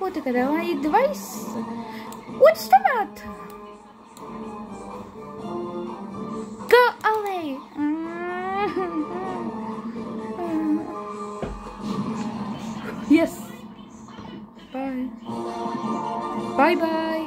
What a great device! What's that? Go away! yes! Bye! Bye-bye!